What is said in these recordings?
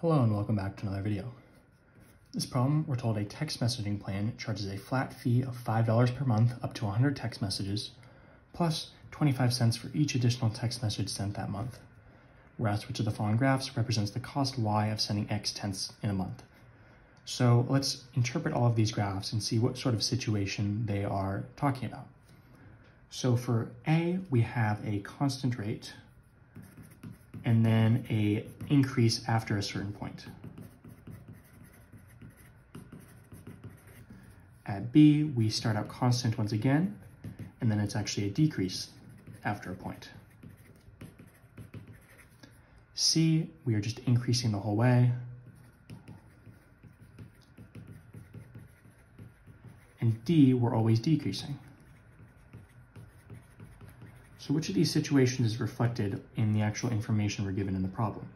Hello and welcome back to another video. This problem, we're told a text messaging plan charges a flat fee of $5 per month up to 100 text messages, plus 25 cents for each additional text message sent that month. We're asked which of the following graphs represents the cost y of sending x tenths in a month. So let's interpret all of these graphs and see what sort of situation they are talking about. So for A, we have a constant rate and then a increase after a certain point. At B, we start out constant once again, and then it's actually a decrease after a point. C, we are just increasing the whole way. And D, we're always decreasing. So which of these situations is reflected in the actual information we're given in the problem?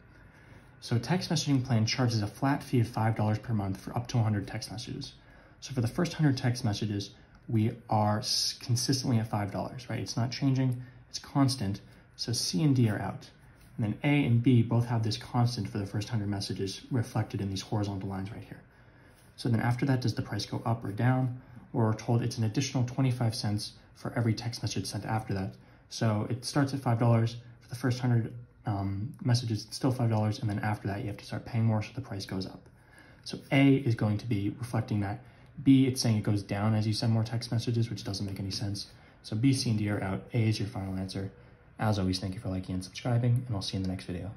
So text messaging plan charges a flat fee of $5 per month for up to 100 text messages. So for the first 100 text messages, we are consistently at $5, right? It's not changing, it's constant. So C and D are out. And then A and B both have this constant for the first 100 messages reflected in these horizontal lines right here. So then after that, does the price go up or down? Or we're told it's an additional 25 cents for every text message sent after that. So it starts at $5 for the first 100 um, messages, it's still $5, and then after that you have to start paying more so the price goes up. So A is going to be reflecting that. B, it's saying it goes down as you send more text messages, which doesn't make any sense. So B, C, and D are out. A is your final answer. As always, thank you for liking and subscribing, and I'll see you in the next video.